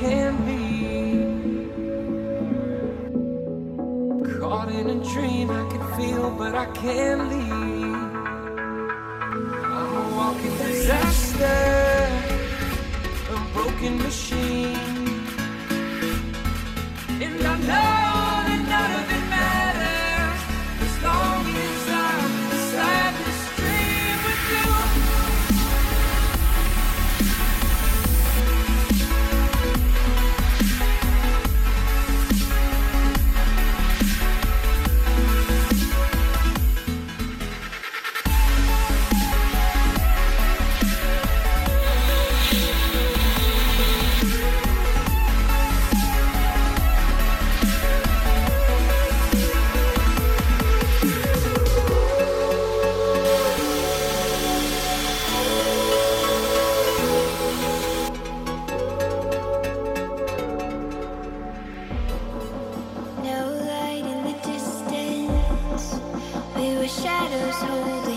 Can be. Caught in a dream I can feel, but I can't leave. I'm a walking disaster, a broken machine. spiders holding